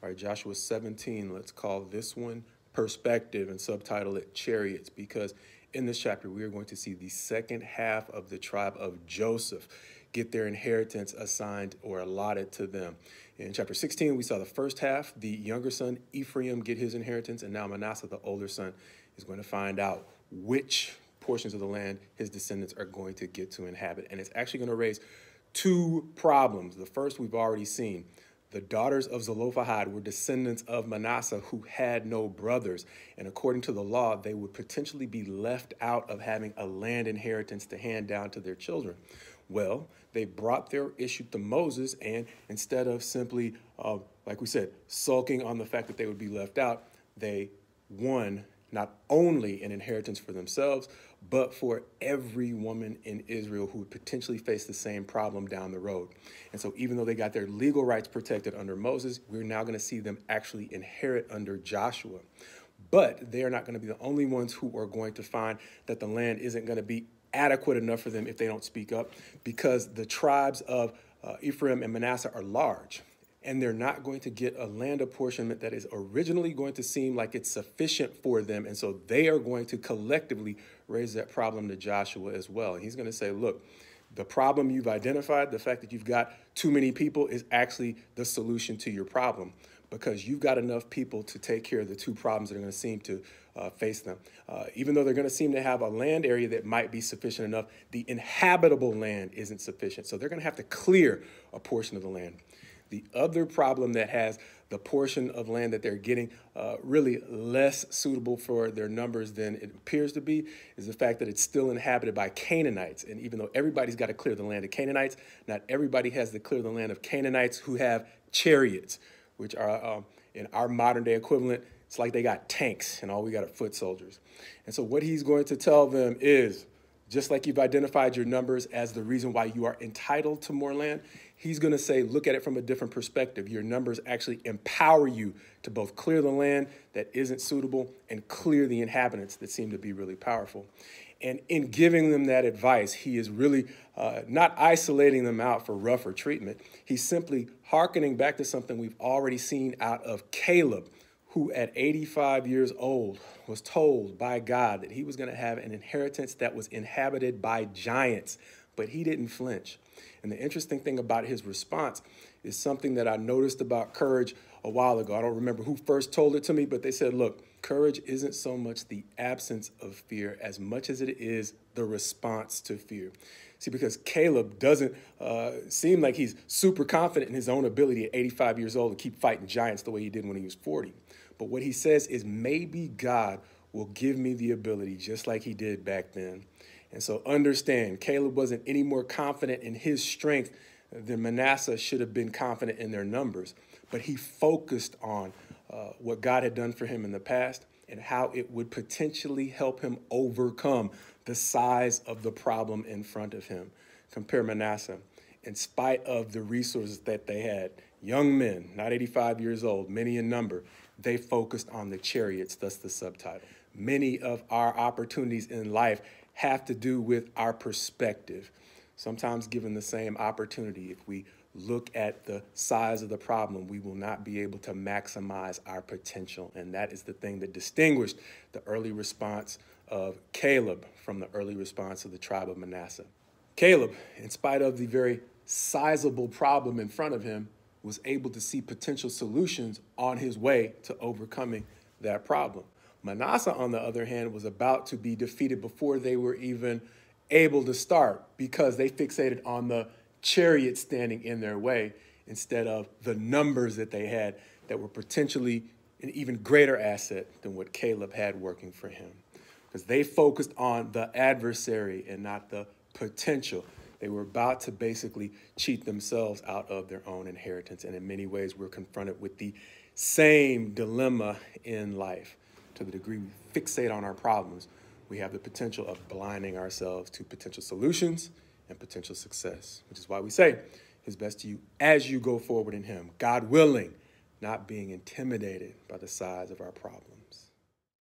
All right, Joshua 17, let's call this one Perspective and subtitle it Chariots because in this chapter we are going to see the second half of the tribe of Joseph get their inheritance assigned or allotted to them. In chapter 16, we saw the first half, the younger son Ephraim get his inheritance, and now Manasseh, the older son, is going to find out which portions of the land his descendants are going to get to inhabit. And it's actually going to raise two problems. The first we've already seen. The daughters of Zelophehad were descendants of Manasseh who had no brothers. And according to the law, they would potentially be left out of having a land inheritance to hand down to their children. Well, they brought their issue to Moses, and instead of simply, uh, like we said, sulking on the fact that they would be left out, they won not only an inheritance for themselves, but for every woman in Israel who would potentially face the same problem down the road. And so, even though they got their legal rights protected under Moses, we're now going to see them actually inherit under Joshua. But they are not going to be the only ones who are going to find that the land isn't going to be adequate enough for them if they don't speak up, because the tribes of uh, Ephraim and Manasseh are large and they're not going to get a land apportionment that is originally going to seem like it's sufficient for them. And so they are going to collectively raise that problem to Joshua as well. He's going to say, look, the problem you've identified, the fact that you've got too many people, is actually the solution to your problem because you've got enough people to take care of the two problems that are going to seem to uh, face them. Uh, even though they're going to seem to have a land area that might be sufficient enough, the inhabitable land isn't sufficient. So they're going to have to clear a portion of the land. The other problem that has the portion of land that they're getting uh, really less suitable for their numbers than it appears to be is the fact that it's still inhabited by Canaanites. And even though everybody's got to clear the land of Canaanites, not everybody has to clear the land of Canaanites who have chariots, which are um, in our modern day equivalent. It's like they got tanks and all we got are foot soldiers. And so what he's going to tell them is just like you've identified your numbers as the reason why you are entitled to more land, he's going to say, look at it from a different perspective. Your numbers actually empower you to both clear the land that isn't suitable and clear the inhabitants that seem to be really powerful. And in giving them that advice, he is really uh, not isolating them out for rougher treatment. He's simply hearkening back to something we've already seen out of Caleb, who at 85 years old was told by God that he was going to have an inheritance that was inhabited by giants, but he didn't flinch. And the interesting thing about his response is something that I noticed about courage a while ago. I don't remember who first told it to me, but they said, look, courage isn't so much the absence of fear as much as it is the response to fear. See, because Caleb doesn't uh, seem like he's super confident in his own ability at 85 years old to keep fighting giants the way he did when he was 40. But what he says is maybe God will give me the ability just like he did back then. And so understand, Caleb wasn't any more confident in his strength than Manasseh should have been confident in their numbers. But he focused on uh, what God had done for him in the past and how it would potentially help him overcome the size of the problem in front of him. Compare Manasseh. In spite of the resources that they had, young men, not 85 years old, many in number, they focused on the chariots, thus the subtitle. Many of our opportunities in life have to do with our perspective. Sometimes, given the same opportunity, if we look at the size of the problem, we will not be able to maximize our potential. And that is the thing that distinguished the early response of Caleb from the early response of the tribe of Manasseh. Caleb, in spite of the very sizable problem in front of him, was able to see potential solutions on his way to overcoming that problem. Manasseh, on the other hand, was about to be defeated before they were even able to start because they fixated on the chariot standing in their way instead of the numbers that they had that were potentially an even greater asset than what Caleb had working for him. Because they focused on the adversary and not the potential. They were about to basically cheat themselves out of their own inheritance. And in many ways, we're confronted with the same dilemma in life to the degree we fixate on our problems, we have the potential of blinding ourselves to potential solutions and potential success, which is why we say his best to you as you go forward in him, God willing, not being intimidated by the size of our problem.